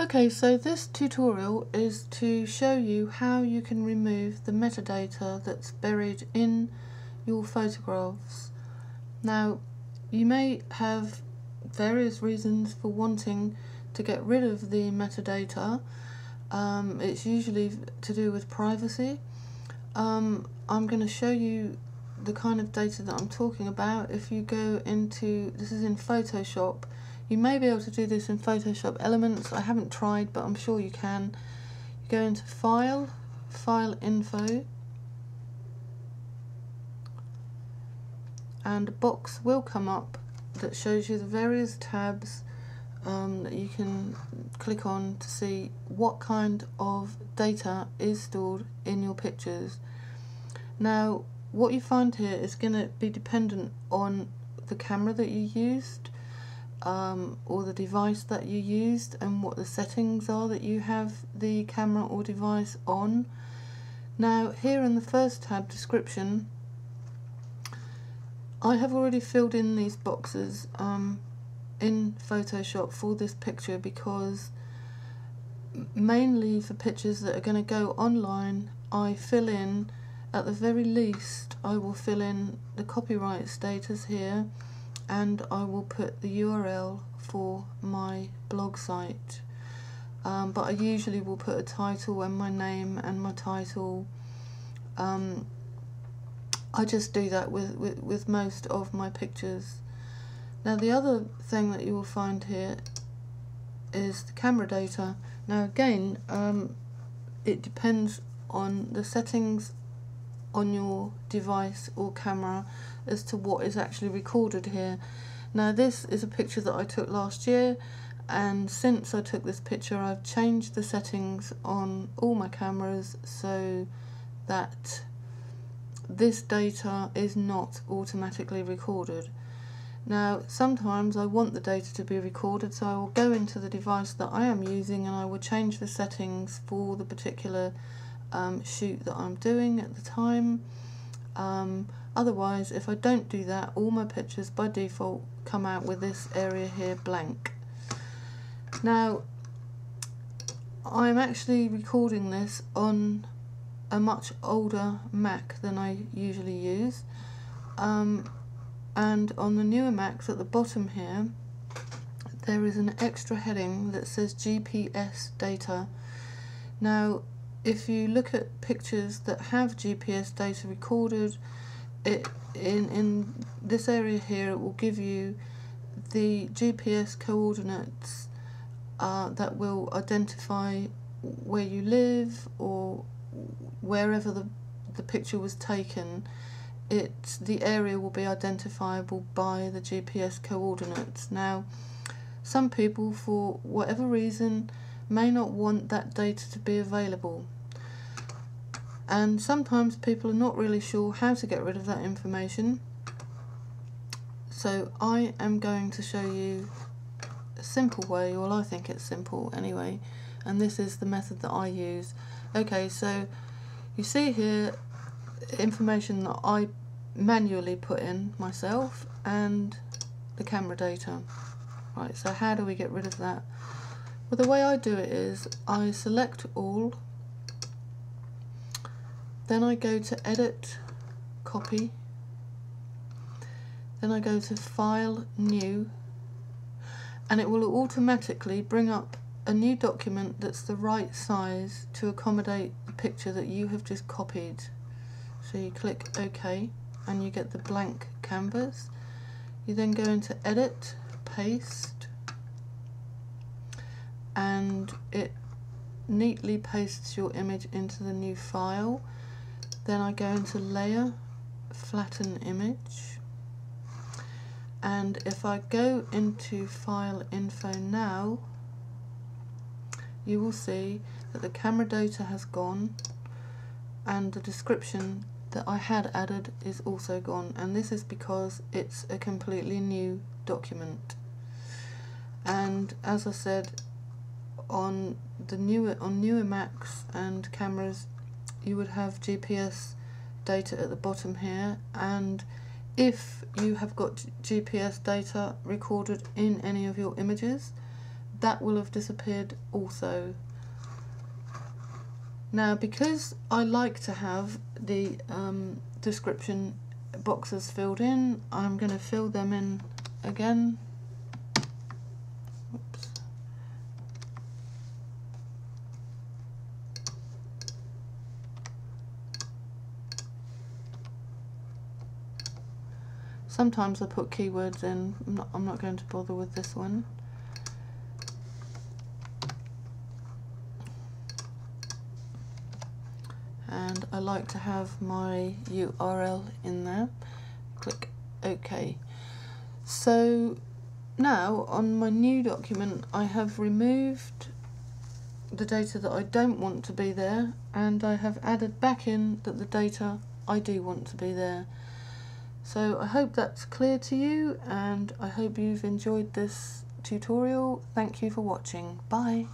Okay, so this tutorial is to show you how you can remove the metadata that's buried in your photographs. Now, you may have various reasons for wanting to get rid of the metadata. Um, it's usually to do with privacy. Um, I'm going to show you the kind of data that I'm talking about. If you go into, this is in Photoshop, you may be able to do this in Photoshop Elements. I haven't tried, but I'm sure you can. You go into File, File Info, and a box will come up that shows you the various tabs um, that you can click on to see what kind of data is stored in your pictures. Now, what you find here is going to be dependent on the camera that you used um, or the device that you used and what the settings are that you have the camera or device on. Now here in the first tab description I have already filled in these boxes um, in Photoshop for this picture because mainly for pictures that are going to go online I fill in at the very least I will fill in the copyright status here and I will put the URL for my blog site. Um, but I usually will put a title and my name and my title. Um, I just do that with, with, with most of my pictures. Now the other thing that you will find here is the camera data. Now again, um, it depends on the settings on your device or camera as to what is actually recorded here. Now this is a picture that I took last year and since I took this picture I've changed the settings on all my cameras so that this data is not automatically recorded. Now sometimes I want the data to be recorded so I will go into the device that I am using and I will change the settings for the particular um, shoot that I'm doing at the time. Um, otherwise, if I don't do that, all my pictures by default come out with this area here blank. Now, I'm actually recording this on a much older Mac than I usually use. Um, and on the newer Macs at the bottom here, there is an extra heading that says GPS data. Now, if you look at pictures that have GPS data recorded, it in, in this area here it will give you the GPS coordinates uh, that will identify where you live or wherever the, the picture was taken. It the area will be identifiable by the GPS coordinates. Now some people for whatever reason may not want that data to be available. And sometimes people are not really sure how to get rid of that information. So I am going to show you a simple way, well I think it's simple anyway, and this is the method that I use. Okay, so you see here information that I manually put in myself and the camera data. Right, so how do we get rid of that? Well, the way I do it is I select all, then I go to Edit, Copy, then I go to File, New, and it will automatically bring up a new document that's the right size to accommodate the picture that you have just copied. So you click OK and you get the blank canvas. You then go into Edit, Paste, and it neatly pastes your image into the new file. Then I go into layer, flatten image. And if I go into file info now, you will see that the camera data has gone and the description that I had added is also gone and this is because it's a completely new document and as I said on the newer on newer Macs and cameras you would have GPS data at the bottom here and if you have got GPS data recorded in any of your images that will have disappeared also. Now because I like to have the um, description boxes filled in, I'm going to fill them in again. Sometimes I put keywords in, I'm not, I'm not going to bother with this one. and I like to have my URL in there. Click OK. So now on my new document I have removed the data that I don't want to be there and I have added back in that the data I do want to be there. So I hope that's clear to you and I hope you've enjoyed this tutorial. Thank you for watching. Bye.